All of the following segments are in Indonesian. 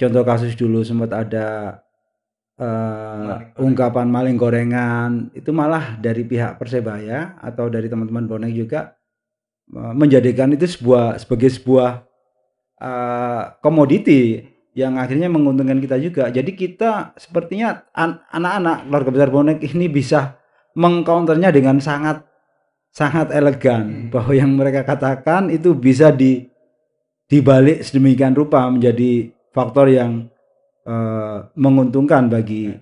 contoh kasus dulu sempat ada uh, ungkapan maling gorengan itu malah dari pihak persebaya atau dari teman-teman bonek juga uh, menjadikan itu sebuah sebagai sebuah komoditi uh, yang akhirnya menguntungkan kita juga. Jadi kita sepertinya anak-anak keluarga besar bonek ini bisa mengcounternya dengan sangat sangat elegan hmm. bahwa yang mereka katakan itu bisa di dibalik sedemikian rupa menjadi faktor yang uh, menguntungkan bagi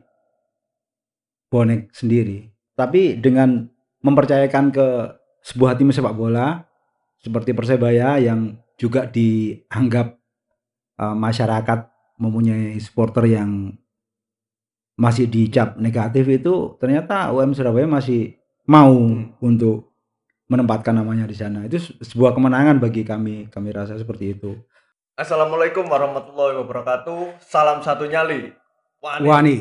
bonek sendiri. Tapi dengan mempercayakan ke sebuah tim sepak bola seperti Persebaya yang juga dianggap uh, masyarakat mempunyai supporter yang masih dicap negatif itu ternyata UM Surabaya masih mau hmm. untuk menempatkan namanya di sana. Itu sebuah kemenangan bagi kami. Kami rasa seperti itu. Assalamualaikum warahmatullahi wabarakatuh. Salam satu nyali. Wani. Wani.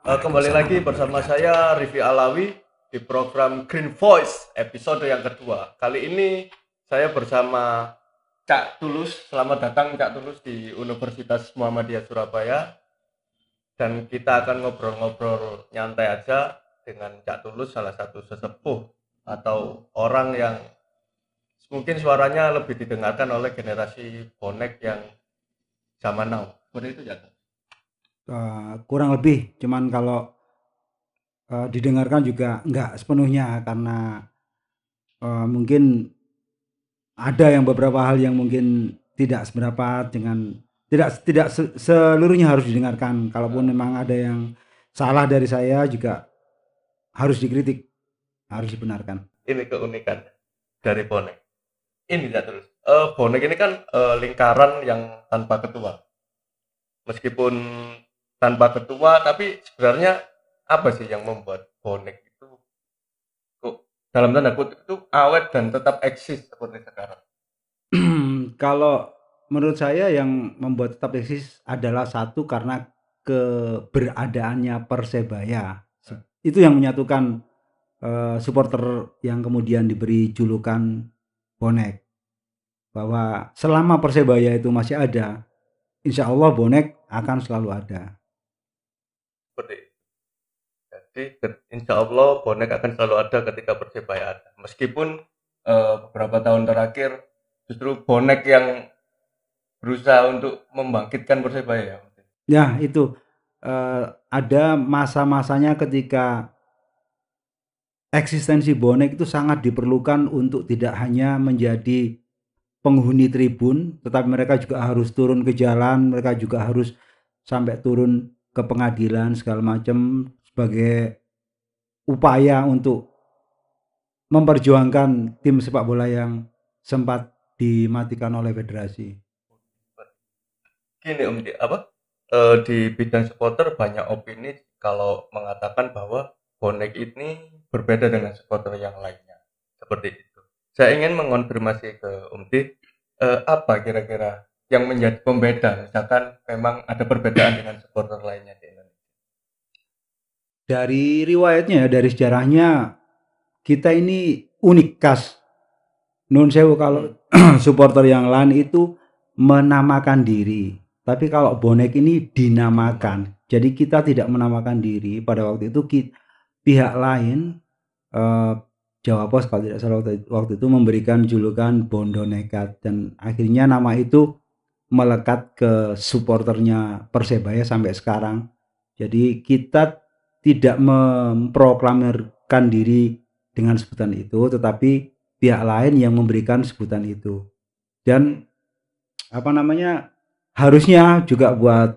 Uh, kembali lagi bersama saya Rivi Alawi di program Green Voice episode yang kedua. Kali ini saya bersama Cak Tulus. Selamat datang Cak Tulus di Universitas Muhammadiyah Surabaya. Dan kita akan ngobrol-ngobrol nyantai aja dengan Cak Tulus, salah satu sesepuh atau orang yang mungkin suaranya lebih didengarkan oleh generasi bonek yang zaman now. Seperti itu ya uh, kurang lebih cuman kalau uh, didengarkan juga enggak sepenuhnya karena uh, mungkin ada yang beberapa hal yang mungkin tidak seberapa dengan tidak tidak seluruhnya harus didengarkan. Kalaupun memang ada yang salah dari saya juga harus dikritik harus dibenarkan. Ini keunikan dari bonek ini tidak terus. Uh, bonek ini kan uh, lingkaran yang tanpa ketua. Meskipun tanpa ketua tapi sebenarnya apa sih yang membuat bonek itu kok dalam tanda kutip itu awet dan tetap eksis seperti sekarang? Kalau menurut saya yang membuat tetap eksis adalah satu karena keberadaannya persebaya. Itu yang menyatukan uh, supporter yang kemudian diberi julukan bonek. Bahwa selama persebaya itu masih ada insya Allah bonek akan selalu ada. Seperti jadi insya Allah bonek akan selalu ada ketika persebaya ada. Meskipun uh, beberapa tahun terakhir justru bonek yang berusaha untuk membangkitkan persebaya ya itu uh, ada masa-masanya ketika eksistensi bonek itu sangat diperlukan untuk tidak hanya menjadi penghuni tribun, tetapi mereka juga harus turun ke jalan, mereka juga harus sampai turun ke pengadilan segala macam sebagai upaya untuk memperjuangkan tim sepak bola yang sempat dimatikan oleh federasi. Gini Om, apa? E, di bidang supporter banyak opini kalau mengatakan bahwa bonek ini berbeda dengan supporter yang lainnya. Seperti itu. Saya ingin mengonfirmasi ke Umti eh, apa kira-kira yang menjadi pembeda? Misalkan memang ada perbedaan dengan supporter lainnya di Indonesia. Dari riwayatnya dari sejarahnya kita ini unik khas. Nun sewu kalau supporter yang lain itu menamakan diri. Tapi kalau bonek ini dinamakan. Jadi kita tidak menamakan diri. Pada waktu itu kita pihak lain uh, Jawa Pos kalau tidak salah waktu, itu memberikan julukan Bondo Nekat dan akhirnya nama itu melekat ke supporternya Persebaya sampai sekarang. Jadi kita tidak memproklamirkan diri dengan sebutan itu, tetapi pihak lain yang memberikan sebutan itu. Dan apa namanya harusnya juga buat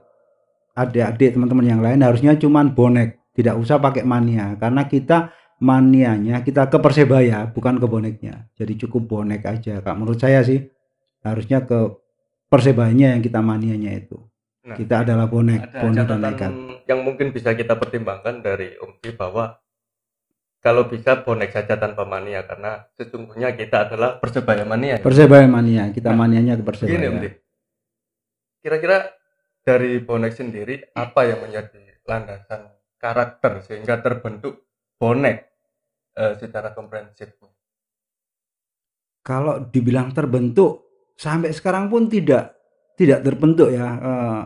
adik-adik teman-teman yang lain harusnya cuman bonek tidak usah pakai mania karena kita manianya kita ke persebaya bukan ke boneknya. Jadi cukup bonek aja. Kak menurut saya sih harusnya ke persebayanya yang kita manianya itu. Nah, kita adalah bonek ada bonek dan nekat. yang mungkin bisa kita pertimbangkan dari Om bahwa kalau bisa bonek saja tanpa mania karena sesungguhnya kita adalah persebaya mania. Persebaya mania. Kita nah, manianya ke persebaya. gini, kira-kira dari bonek sendiri apa yang menjadi landasan karakter sehingga terbentuk bonek uh, secara komprehensif. Kalau dibilang terbentuk sampai sekarang pun tidak tidak terbentuk ya. Uh,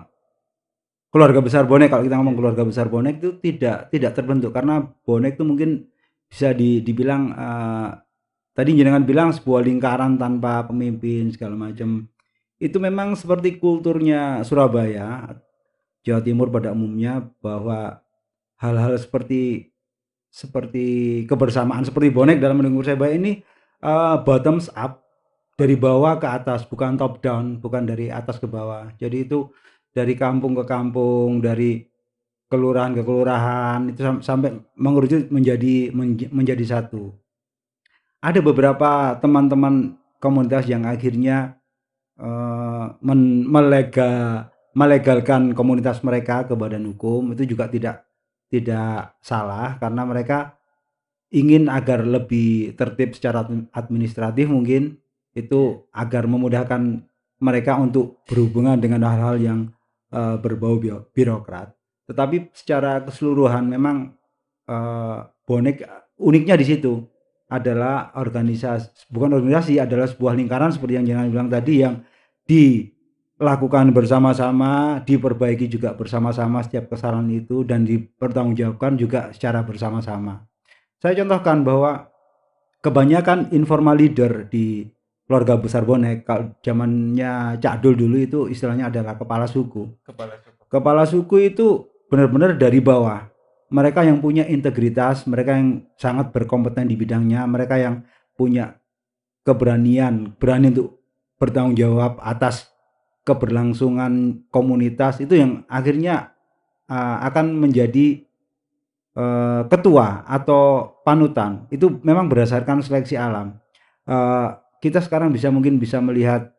keluarga besar bonek kalau kita ngomong keluarga besar bonek itu tidak tidak terbentuk karena bonek itu mungkin bisa di, dibilang uh, tadi jenengan bilang sebuah lingkaran tanpa pemimpin segala macam itu memang seperti kulturnya Surabaya Jawa Timur pada umumnya bahwa hal-hal seperti seperti kebersamaan seperti bonek dalam mendengar saya ini uh, bottoms up dari bawah ke atas bukan top down bukan dari atas ke bawah jadi itu dari kampung ke kampung, dari kelurahan ke kelurahan itu sampai mengerucut menjadi menjadi satu. Ada beberapa teman-teman komunitas yang akhirnya uh, men, melega, melegalkan komunitas mereka ke badan hukum itu juga tidak tidak salah karena mereka ingin agar lebih tertib secara administratif mungkin itu agar memudahkan mereka untuk berhubungan dengan hal-hal yang uh, berbau birokrat. Tetapi secara keseluruhan memang uh, bonek uniknya di situ adalah organisasi bukan organisasi adalah sebuah lingkaran seperti yang jangan bilang tadi yang dilakukan bersama-sama, diperbaiki juga bersama-sama setiap kesalahan itu dan dipertanggungjawabkan juga secara bersama-sama. Saya contohkan bahwa kebanyakan informal leader di keluarga besar bonek kalau zamannya Cak Dul dulu itu istilahnya adalah kepala suku. Kepala suku. Kepala suku itu benar-benar dari bawah. Mereka yang punya integritas, mereka yang sangat berkompeten di bidangnya, mereka yang punya keberanian, berani untuk bertanggung jawab atas keberlangsungan komunitas itu yang akhirnya uh, akan menjadi uh, ketua atau panutan. Itu memang berdasarkan seleksi alam. Uh, kita sekarang bisa mungkin bisa melihat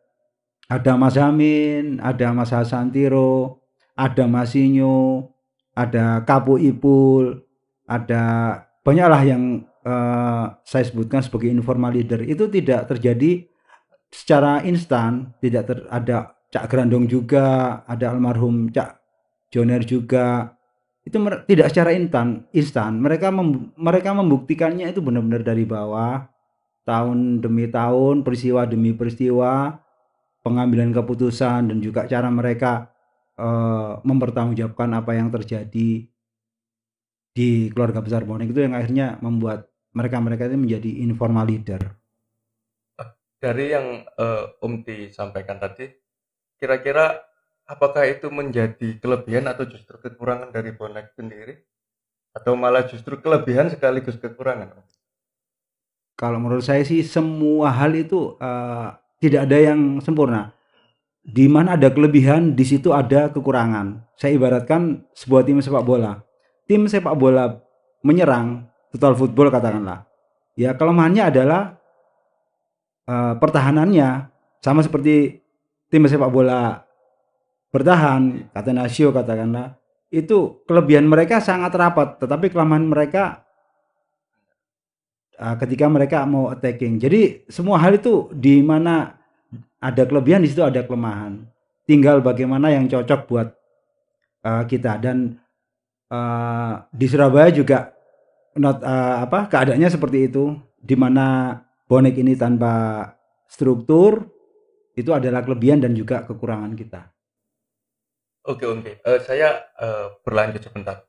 ada Mas Amin, ada Mas Hasan Tiro, ada Mas Inyo, ada Kapu Ipul, ada banyaklah yang uh, saya sebutkan sebagai informal leader itu tidak terjadi secara instan, tidak ter, ada Cak Grandong juga, ada almarhum Cak Joner juga. Itu tidak secara instan, instan. Mereka mem, mereka membuktikannya itu benar-benar dari bawah tahun demi tahun, peristiwa demi peristiwa, pengambilan keputusan dan juga cara mereka uh, mempertanggungjawabkan apa yang terjadi di keluarga besar Bonek itu yang akhirnya membuat mereka-mereka itu menjadi informal leader. Dari yang uh, Om sampaikan tadi, kira-kira apakah itu menjadi kelebihan atau justru kekurangan dari bonek sendiri? Atau malah justru kelebihan sekaligus kekurangan? Kalau menurut saya sih semua hal itu uh, tidak ada yang sempurna. Di mana ada kelebihan, di situ ada kekurangan. Saya ibaratkan sebuah tim sepak bola. Tim sepak bola menyerang, total football katakanlah. Ya kelemahannya adalah uh, pertahanannya sama seperti tim sepak bola bertahan, kata Nasio katakanlah. Itu kelebihan mereka sangat rapat, tetapi kelemahan mereka uh, ketika mereka mau attacking. Jadi semua hal itu di mana ada kelebihan di situ ada kelemahan. Tinggal bagaimana yang cocok buat uh, kita dan uh, di Surabaya juga not uh, apa keadaannya seperti itu di mana bonek ini tanpa struktur itu adalah kelebihan dan juga kekurangan kita. Oke oke, uh, saya uh, berlanjut sebentar.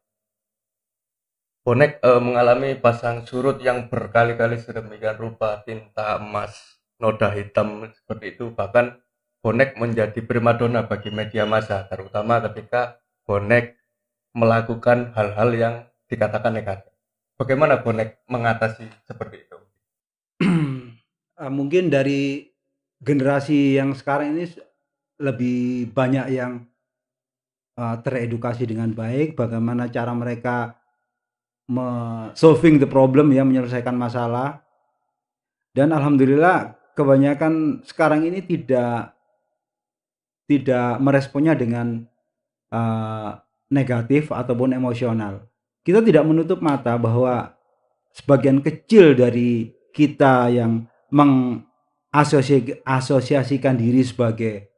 Bonek e, mengalami pasang surut yang berkali-kali sedemikian rupa tinta emas, noda hitam seperti itu. Bahkan bonek menjadi primadona bagi media massa, terutama ketika bonek melakukan hal-hal yang dikatakan negatif. Bagaimana bonek mengatasi seperti itu? Eh, mungkin dari generasi yang sekarang ini lebih banyak yang uh, teredukasi dengan baik, bagaimana cara mereka solving the problem ya menyelesaikan masalah dan alhamdulillah kebanyakan sekarang ini tidak tidak meresponnya dengan uh, negatif ataupun emosional. Kita tidak menutup mata bahwa sebagian kecil dari kita yang mengasosiasikan diri sebagai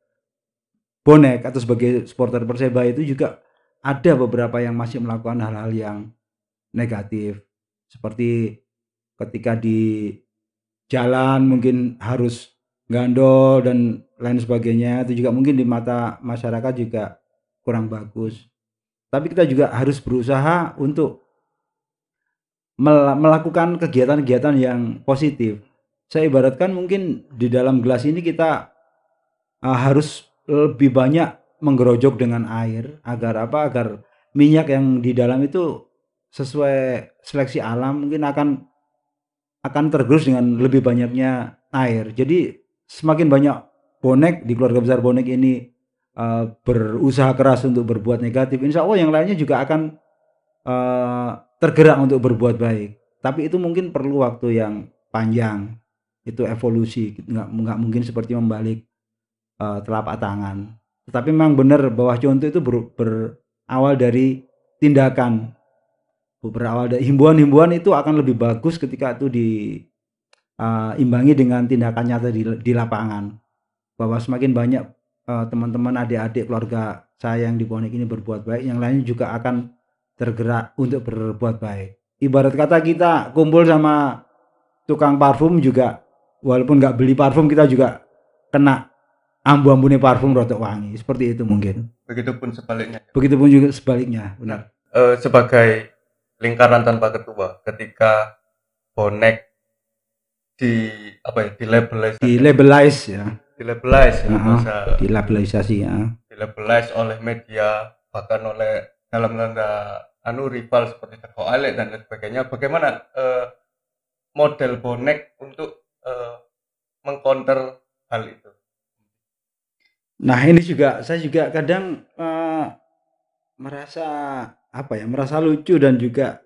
bonek atau sebagai supporter Persebaya itu juga ada beberapa yang masih melakukan hal-hal yang negatif. Seperti ketika di jalan mungkin harus gandol dan lain sebagainya itu juga mungkin di mata masyarakat juga kurang bagus. tapi kita juga harus berusaha untuk mel- melakukan kegiatan-kegiatan yang positif. Saya ibaratkan mungkin di dalam gelas ini kita uh, harus lebih banyak menggerojok dengan air agar apa? Agar minyak yang di dalam itu sesuai seleksi alam mungkin akan akan tergerus dengan lebih banyaknya air. Jadi semakin banyak bonek di keluarga besar bonek ini uh, berusaha keras untuk berbuat negatif, insya Allah yang lainnya juga akan uh, tergerak untuk berbuat baik. Tapi itu mungkin perlu waktu yang panjang. Itu evolusi, nggak nggak mungkin seperti membalik uh, telapak tangan. Tetapi memang benar bahwa contoh itu ber, berawal dari tindakan, berawal dari himbuan-himbuan itu akan lebih bagus ketika itu diimbangi uh, dengan tindakan nyata di, di lapangan. Bahwa semakin banyak teman-teman uh, adik-adik keluarga saya yang di Bonek ini berbuat baik, yang lainnya juga akan tergerak untuk berbuat baik. Ibarat kata kita kumpul sama tukang parfum juga, walaupun nggak beli parfum kita juga kena ambu-ambune parfum rotok wangi. Seperti itu mungkin. Begitupun sebaliknya. Begitupun juga sebaliknya, benar. Uh, sebagai lingkaran tanpa ketua, ketika bonek di apa ya, di labelize di labelize ya di labelize ya, uh di labelisasi ya di labelize oleh media bahkan oleh dalam tanda anu rival seperti Teko Alek dan lain sebagainya bagaimana uh, model bonek untuk uh, mengcounter hal itu. Nah ini juga saya juga kadang uh, merasa apa ya merasa lucu dan juga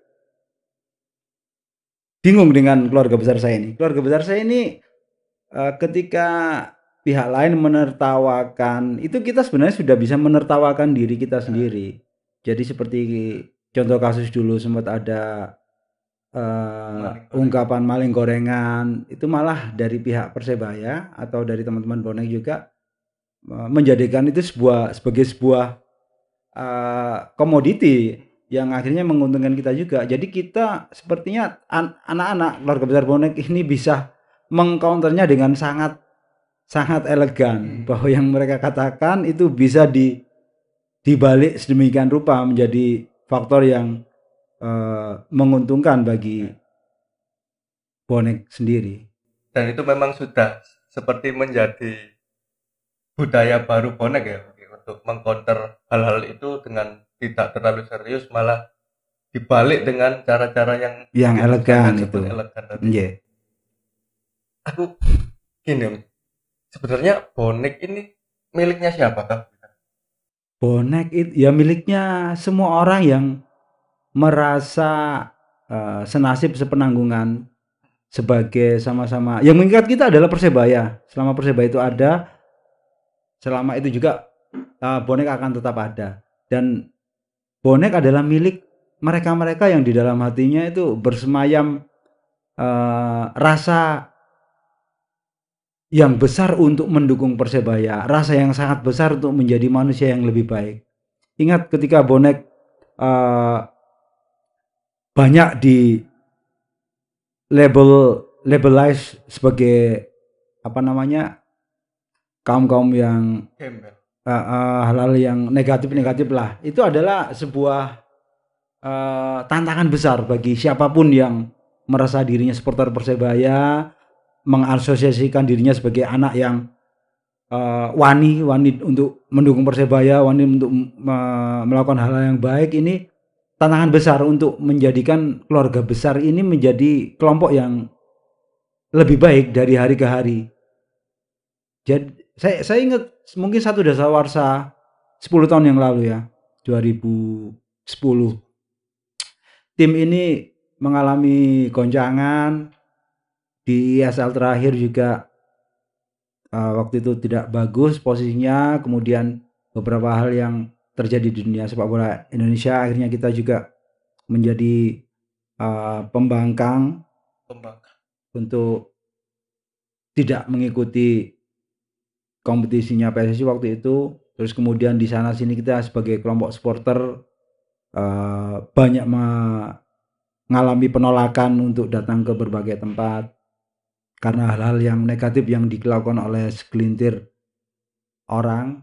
bingung dengan keluarga besar saya ini. Keluarga besar saya ini uh, ketika pihak lain menertawakan itu kita sebenarnya sudah bisa menertawakan diri kita sendiri. Jadi seperti contoh kasus dulu sempat ada uh, ungkapan maling gorengan itu malah dari pihak persebaya atau dari teman-teman bonek juga uh, menjadikan itu sebuah sebagai sebuah uh, komoditi yang akhirnya menguntungkan kita juga. Jadi kita sepertinya anak-anak keluarga besar bonek ini bisa mengcounternya dengan sangat sangat elegan hmm. bahwa yang mereka katakan itu bisa di dibalik sedemikian rupa menjadi faktor yang uh, menguntungkan bagi bonek sendiri. Dan itu memang sudah seperti menjadi budaya baru bonek ya untuk mengcounter hal-hal itu dengan tidak terlalu serius malah dibalik dengan cara-cara yang yang elegan itu. Elegan tadi. Yeah. Aku gini sebenarnya bonek ini miliknya siapa kah? Bonek itu ya miliknya semua orang yang merasa uh, senasib sepenanggungan sebagai sama-sama yang mengikat kita adalah persebaya. Selama persebaya itu ada, selama itu juga uh, bonek akan tetap ada dan bonek adalah milik mereka-mereka yang di dalam hatinya itu bersemayam uh, rasa yang besar untuk mendukung Persebaya, rasa yang sangat besar untuk menjadi manusia yang lebih baik. Ingat ketika bonek uh, banyak di label labelize sebagai apa namanya kaum kaum yang uh, uh, hal-hal yang negatif negatif lah. Itu adalah sebuah uh, tantangan besar bagi siapa pun yang merasa dirinya supporter persebaya mengasosiasikan dirinya sebagai anak yang uh, wani wani untuk mendukung persebaya wani untuk uh, melakukan hal, hal yang baik. Ini tantangan besar untuk menjadikan keluarga besar ini menjadi kelompok yang lebih baik dari hari ke hari. Jadi saya saya ingat mungkin satu dasar warsa 10 tahun yang lalu ya 2010 tim ini mengalami goncangan. Di ISL terakhir juga uh, waktu itu tidak bagus posisinya. Kemudian beberapa hal yang terjadi di dunia sepak bola Indonesia akhirnya kita juga menjadi uh, pembangkang, pembangkang untuk tidak mengikuti kompetisinya PSSI waktu itu terus kemudian di sana sini kita sebagai kelompok supporter uh, banyak mengalami penolakan untuk datang ke berbagai tempat karena hal-hal yang negatif yang dilakukan oleh segelintir orang.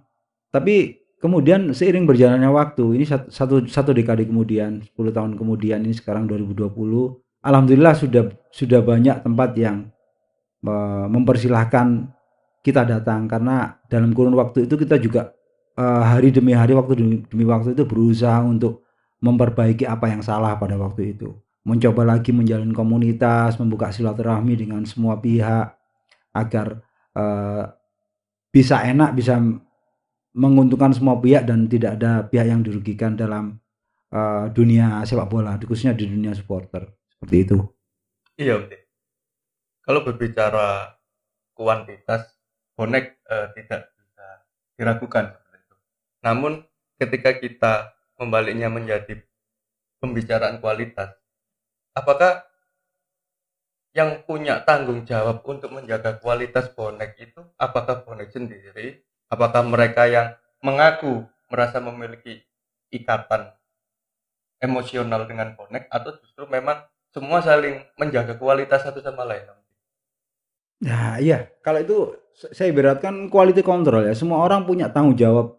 Tapi kemudian seiring berjalannya waktu ini sat- satu satu dekade kemudian 10 tahun kemudian ini sekarang 2020 alhamdulillah sudah sudah banyak tempat yang eh, mempersilahkan kita datang. Karena dalam kurun waktu itu kita juga eh, hari demi hari waktu demi, demi waktu itu berusaha untuk memperbaiki apa yang salah pada waktu itu. Mencoba lagi menjalin komunitas membuka silaturahmi dengan semua pihak agar eh, bisa enak bisa menguntungkan semua pihak dan tidak ada pihak yang dirugikan dalam eh, dunia sepak bola khususnya di dunia supporter seperti itu Iya. Dik. Kalau berbicara kuantitas, bonek eh, tidak bisa diragukan. Namun ketika kita membaliknya menjadi pembicaraan kualitas, apakah yang punya tanggung jawab untuk menjaga kualitas bonek itu apakah bonek sendiri? Apakah mereka yang mengaku merasa memiliki ikatan emosional dengan bonek atau justru memang semua saling menjaga kualitas satu sama lain? Nah, iya, kalau itu saya ibaratkan quality control ya. Semua orang punya tanggung jawab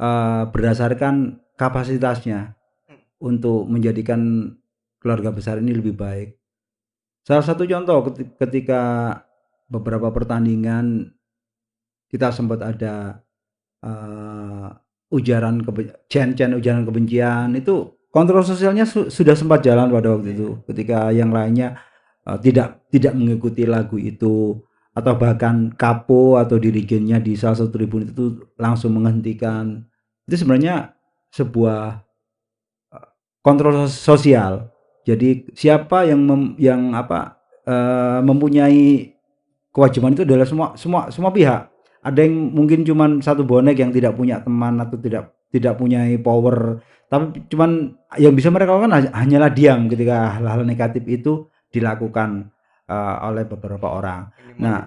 eh, berdasarkan kapasitasnya Hmm. untuk menjadikan keluarga besar ini lebih baik. Salah satu contoh keti- ketika beberapa pertandingan kita sempat ada eh, ujaran kebe- cen-cen ujaran kebencian itu kontrol sosialnya su- sudah sempat jalan pada waktu itu. Ketika yang lainnya eh, tidak tidak mengikuti lagu itu atau bahkan kapo atau dirigennya di salah satu tribun itu langsung menghentikan. Itu sebenarnya sebuah eh, kontrol sos- sosial. Jadi siapa yang mem- yang apa eh, mempunyai kewajiban itu adalah semua semua semua pihak ada yang mungkin cuman satu bonek yang tidak punya teman atau tidak tidak punya power. Tapi cuman yang bisa mereka lakukan hanya- hanyalah diam ketika hal-hal negatif itu dilakukan eh, oleh beberapa orang. Minimal Nah.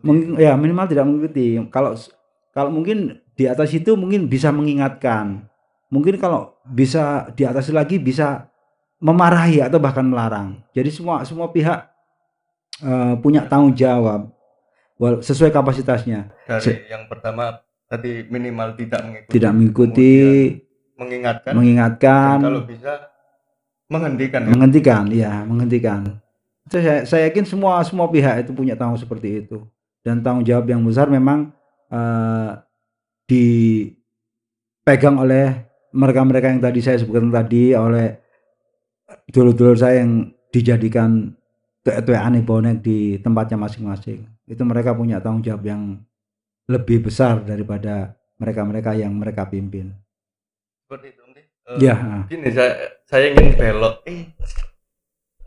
Meng- ya minimal tidak mengikuti. Kalau kalau mungkin di atas itu mungkin bisa mengingatkan. Mungkin kalau bisa di atas lagi bisa memarahi atau bahkan melarang. Jadi semua semua pihak eh, punya tanggung jawab sesuai kapasitasnya. Dari Se- yang pertama tadi minimal tidak mengikuti tidak mengikuti mengingatkan. mengingatkan. Kalau bisa menghentikan ya. menghentikan ya menghentikan. Itu saya, saya yakin semua semua pihak itu punya tanggung seperti itu. Dan tanggung jawab yang besar memang eh, dipegang oleh mereka-mereka yang tadi saya sebutkan tadi oleh dulur-dulur saya yang dijadikan tuwe aneh bonek di tempatnya masing-masing itu mereka punya tanggung jawab yang lebih besar daripada mereka-mereka yang mereka pimpin. Seperti itu. Eh, ya gini saya saya ingin belok. Eh,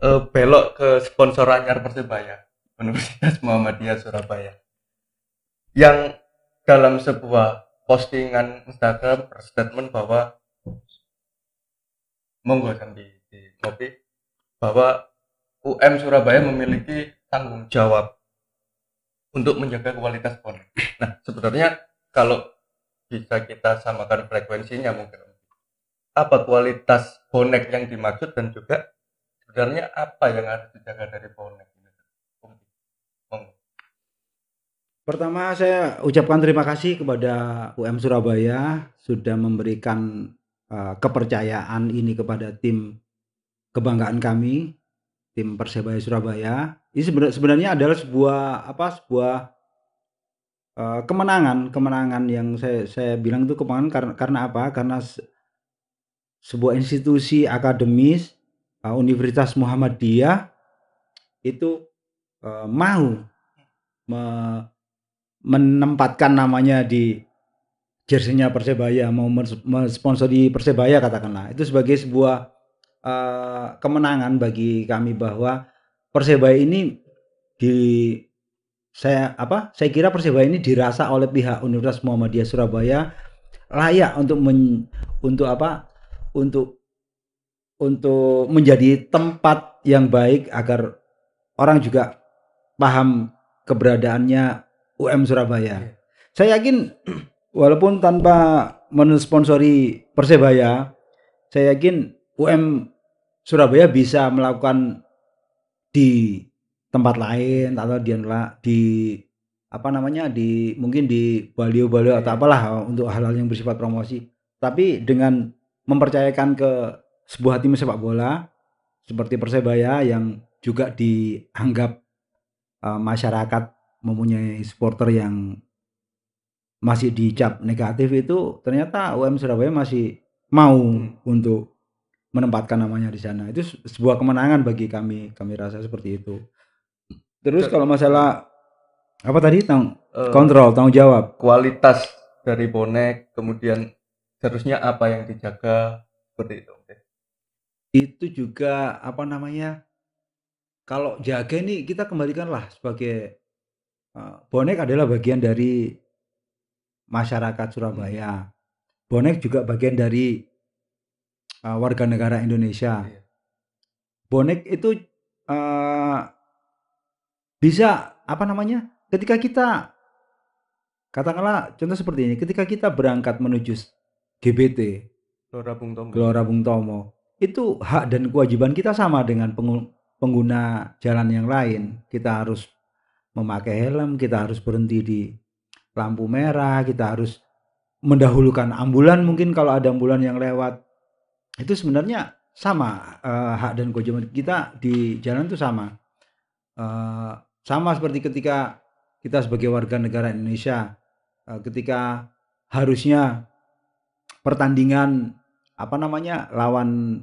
eh, belok ke sponsor anyar persebaya Universitas Muhammadiyah Surabaya. Yang dalam sebuah postingan Instagram berstatement bahwa monggo sambil di kopi bahwa UM Surabaya memiliki tanggung jawab untuk menjaga kualitas bonek. Nah, sebenarnya kalau bisa kita samakan frekuensinya mungkin apa kualitas bonek yang dimaksud dan juga sebenarnya apa yang harus dijaga dari bonek ini? Pertama saya ucapkan terima kasih kepada UM Surabaya sudah memberikan uh, kepercayaan ini kepada tim kebanggaan kami, tim Persebaya Surabaya. Ini sebenar- sebenarnya adalah sebuah apa sebuah uh, kemenangan, kemenangan yang saya saya bilang itu kemenangan karena karena apa? Karena se- sebuah institusi akademis uh, Universitas Muhammadiyah itu uh, mau me- menempatkan namanya di jersinya Persebaya mau mens- mensponsori Persebaya katakanlah itu sebagai sebuah eh, kemenangan bagi kami bahwa Persebaya ini di saya apa saya kira Persebaya ini dirasa oleh pihak Universitas Muhammadiyah Surabaya layak untuk men, untuk apa untuk untuk menjadi tempat yang baik agar orang juga paham keberadaannya UM Surabaya. Iya. Saya yakin walaupun tanpa mensponsori Persebaya, saya yakin UM Surabaya bisa melakukan di tempat lain atau di di apa namanya di mungkin di balio-balio atau Iya. apalah untuk hal-hal yang bersifat promosi. Tapi dengan mempercayakan ke sebuah tim sepak bola seperti Persebaya yang juga dianggap eh, masyarakat mempunyai supporter yang masih dicap negatif itu ternyata UM Surabaya masih mau Hmm. untuk menempatkan namanya di sana. Itu se- sebuah kemenangan bagi kami. Kami rasa seperti itu. Terus Ter- kalau masalah apa tadi tang Eh, kontrol tanggung jawab kualitas dari bonek kemudian seharusnya apa yang dijaga seperti itu itu juga apa namanya kalau jaga ini kita kembalikanlah sebagai uh, bonek adalah bagian dari masyarakat Surabaya bonek juga bagian dari uh, warga negara Indonesia. Iya. bonek itu uh, bisa apa namanya ketika kita katakanlah contoh seperti ini ketika kita berangkat menuju GBT Gelora Bung Tomo. Gelora Bung Tomo itu hak dan kewajiban kita sama dengan pengguna jalan yang lain. Kita harus memakai helm kita harus berhenti di lampu merah kita harus mendahulukan ambulan. Mungkin kalau ada ambulan yang lewat itu sebenarnya sama eh, hak dan kewajiban kita di jalan itu sama. Eh, sama seperti ketika kita sebagai warga negara Indonesia eh, ketika harusnya pertandingan apa namanya lawan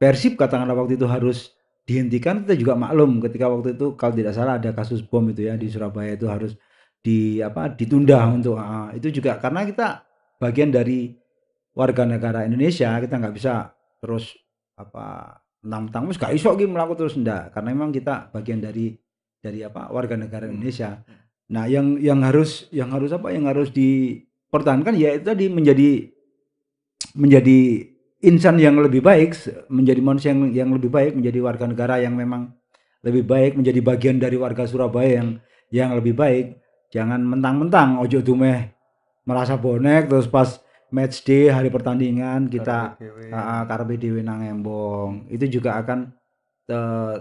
Persib katakanlah waktu itu harus dihentikan kita juga maklum ketika waktu itu kalau tidak salah ada kasus bom itu ya di Surabaya itu harus di apa ditunda untuk ah, itu juga karena kita bagian dari warga negara Indonesia kita nggak bisa terus apa mentang-mentang wis gak iso gitu melakukan terus ndak. Karena memang kita bagian dari dari apa warga negara Hmm. Indonesia. Nah yang yang harus yang harus apa yang harus dipertahankan ya itu tadi menjadi menjadi insan yang lebih baik menjadi manusia yang, yang lebih baik menjadi warga negara yang memang lebih baik menjadi bagian dari warga Surabaya yang yang lebih baik. Jangan mentang-mentang ojo dumeh merasa bonek terus pas match day hari pertandingan kita karpe dhewe nang embong. Itu juga akan eh,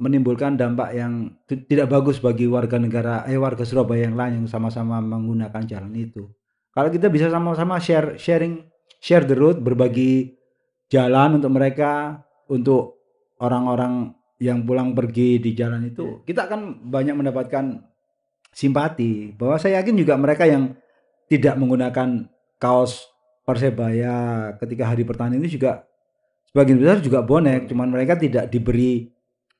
menimbulkan dampak yang ti- tidak bagus bagi warga negara eh warga Surabaya yang lain yang sama-sama menggunakan jalan itu. Kalau kita bisa sama-sama share sharing share the road berbagi jalan untuk mereka untuk orang-orang yang pulang pergi di jalan itu kita akan banyak mendapatkan simpati. Bahwa saya yakin juga mereka yang tidak menggunakan kaos Persebaya ketika hari pertandingan itu juga sebagian besar juga bonek, cuman mereka tidak diberi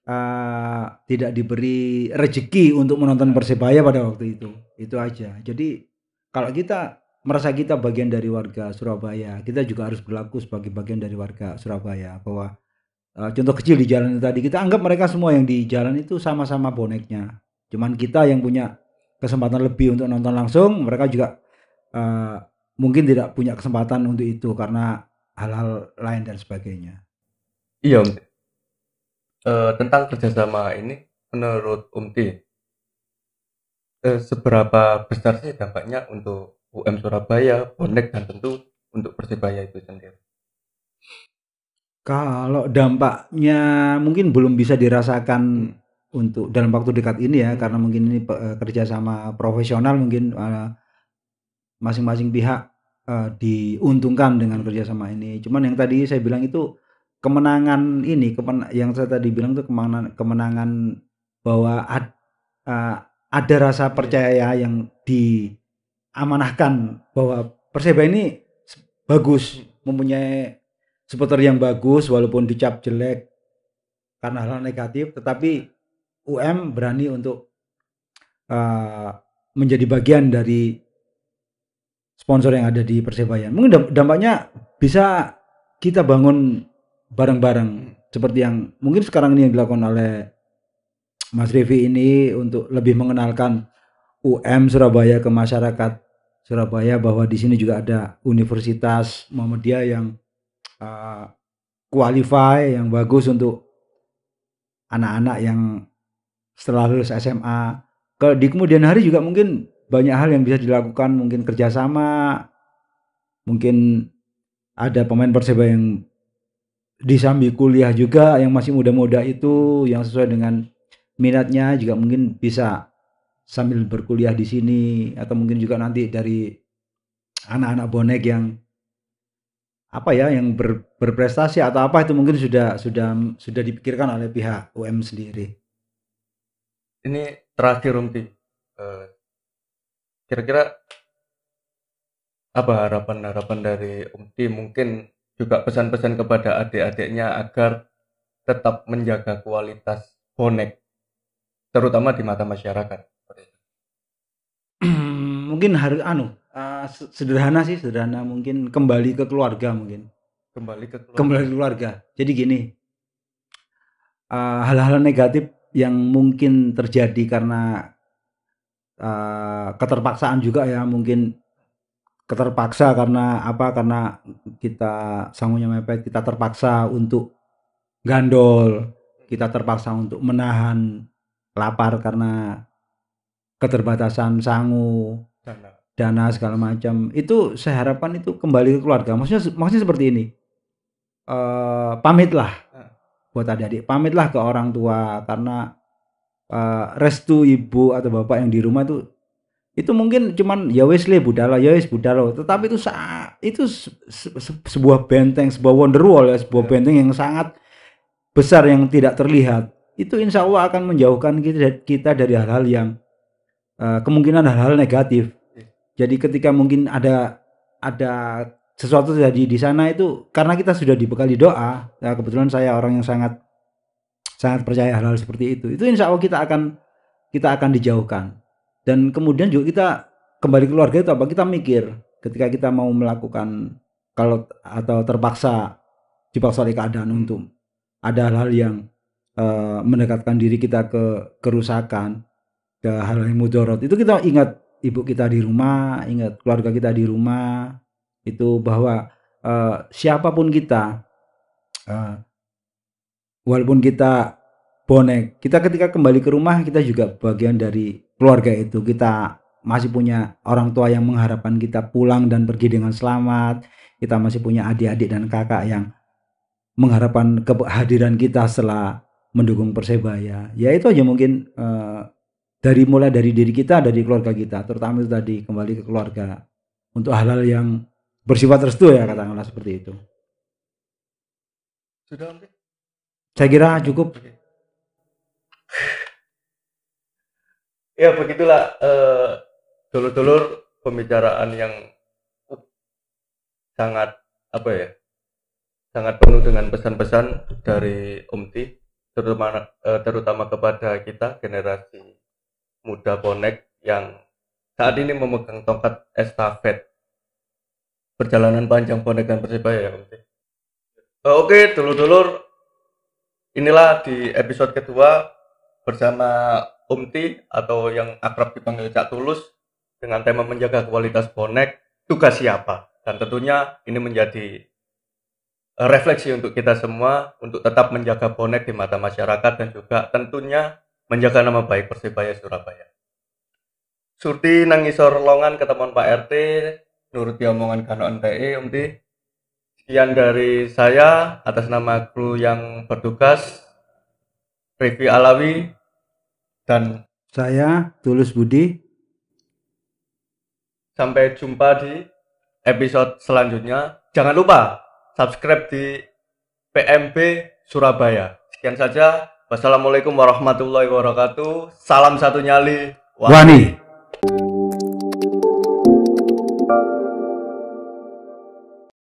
eh, tidak diberi rezeki untuk menonton Persebaya pada waktu itu. Itu aja. Jadi kalau kita merasa kita bagian dari warga Surabaya, kita juga harus berlaku sebagai bagian dari warga Surabaya bahwa eh, contoh kecil di jalan tadi kita anggap mereka semua yang di jalan itu sama-sama boneknya. Cuman kita yang punya kesempatan lebih untuk nonton langsung, mereka juga eh, mungkin tidak punya kesempatan untuk itu karena hal-hal lain dan sebagainya. Iya, Om. Eh, tentang kerjasama ini, menurut Om T, eh, seberapa besar sih dampaknya untuk UM Surabaya, Bonek, dan tentu untuk Persebaya itu sendiri? Kalau dampaknya mungkin belum bisa dirasakan untuk dalam waktu dekat ini ya, Hmm. karena mungkin ini eh, kerjasama profesional mungkin eh, masing-masing pihak eh, diuntungkan dengan kerjasama ini. Cuman yang tadi saya bilang itu kemenangan ini, kemen- yang saya tadi bilang itu kemenangan, kemenangan bahwa ad- eh, ada rasa percaya yang diamanahkan bahwa Persebaya ini bagus, mempunyai supporter yang bagus walaupun dicap jelek karena hal negatif, tetapi UM berani untuk eh, menjadi bagian dari sponsor yang ada di Persebaya. Mungkin damp- dampaknya bisa kita bangun bareng-bareng seperti yang mungkin sekarang ini yang dilakukan oleh Mas Revi ini untuk lebih mengenalkan UM Surabaya ke masyarakat Surabaya bahwa di sini juga ada Universitas Muhammadiyah yang uh, qualify yang bagus untuk anak-anak yang setelah lulus SMA. Kalau di kemudian hari juga mungkin banyak hal yang bisa dilakukan, mungkin kerjasama, mungkin ada pemain Persebaya yang disambi kuliah juga yang masih muda-muda itu yang sesuai dengan minatnya juga mungkin bisa sambil berkuliah di sini atau mungkin juga nanti dari anak-anak bonek yang apa ya yang ber, berprestasi atau apa itu mungkin sudah sudah sudah dipikirkan oleh pihak UM sendiri. Ini terakhir Rumti. Eh, Kira-kira apa harapan-harapan dari Umti mungkin juga pesan-pesan kepada adik-adiknya agar tetap menjaga kualitas bonek terutama di mata masyarakat. mungkin harus anu uh, sederhana sih sederhana mungkin kembali ke keluarga mungkin Kembali ke keluarga. kembali ke keluarga jadi gini uh, hal-hal negatif yang mungkin terjadi karena uh, keterpaksaan juga ya mungkin keterpaksa karena apa karena kita sangunya mepet kita terpaksa untuk gandol kita terpaksa untuk menahan lapar karena keterbatasan sangu Dana. dana segala macam. Itu saya harapkan itu kembali ke keluarga. Maksudnya maksudnya seperti ini. Eh pamitlah buat adik-adik. Pamitlah ke orang tua karena eh, restu ibu atau bapak yang di rumah itu itu mungkin cuman ya wes le budala ya wes budala tetapi itu sa itu se- se- se- sebuah benteng sebuah wonderwall ya sebuah Ya. benteng yang sangat besar yang tidak terlihat itu insya Allah akan menjauhkan kita kita dari hal-hal yang eh, kemungkinan hal-hal negatif Ya. jadi ketika mungkin ada ada sesuatu terjadi di sana itu karena kita sudah dibekali doa ya kebetulan saya orang yang sangat sangat percaya hal-hal seperti itu. Itu insya Allah kita akan kita akan dijauhkan. Dan kemudian juga kita kembali ke keluarga itu apa? Kita mikir ketika kita mau melakukan kalau atau terpaksa dipaksa oleh keadaan untuk ada hal-hal yang eh, mendekatkan diri kita ke kerusakan ke hal yang mudorot. Itu kita ingat ibu kita di rumah ingat keluarga kita di rumah. Itu bahwa eh, siapa pun kita eh, walaupun kita bonek kita ketika kembali ke rumah kita juga bagian dari keluarga itu. Kita masih punya orang tua yang mengharapkan kita pulang dan pergi dengan selamat. Kita masih punya adik-adik dan kakak yang mengharapkan kehadiran kita setelah mendukung persebaya. Ya itu aja mungkin eh, dari mulai dari diri kita dari keluarga kita. Terutama itu tadi kembali ke keluarga. Untuk hal-hal yang bersifat restu ya katakanlah seperti itu. Sudah? Saya kira cukup. Ya begitulah eh, dulur-dulur pembicaraan yang uh, sangat apa ya sangat penuh dengan pesan-pesan dari Umti terutama eh, terutama kepada kita generasi muda bonek yang saat ini memegang tongkat estafet. Perjalanan panjang bonek dan persebaya ya Umti. Eh, Oke dulur-dulur inilah di episode kedua bersama Umti atau yang akrab dipanggil Cak Tulus dengan tema menjaga kualitas bonek tugas siapa dan tentunya ini menjadi eh, refleksi untuk kita semua untuk tetap menjaga bonek di mata masyarakat dan juga tentunya menjaga nama baik Persebaya Surabaya. Surti nangisor longan ketemuan Pak RT nuruti omongan kano NTE Umti Sekian dari saya atas nama kru yang bertugas Rivi Alawi dan saya Tulus Budi sampai jumpa di episode selanjutnya. Jangan lupa subscribe di PMB Surabaya. Sekian saja. Wassalamualaikum warahmatullahi wabarakatuh. Salam satu nyali. Wani.